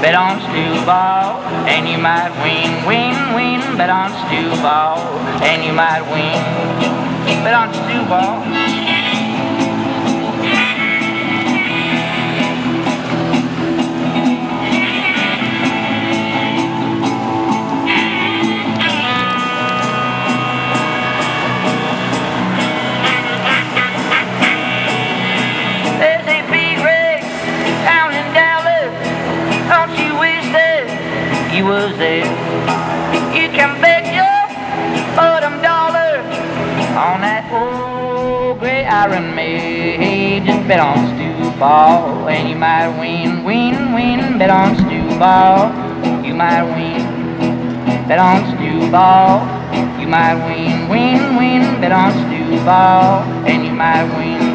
Bet on Stewball, and you might win, win, win. Bet on stew ball, and you might win. Bet on Stewball. Was there? You can bet your bottom dollar on that old gray iron maid. Just bet on Stewball and you might win, win, win. Bet on Stewball, you might win. Bet on Stewball, you might win, win, win. Bet on Stewball and you might win.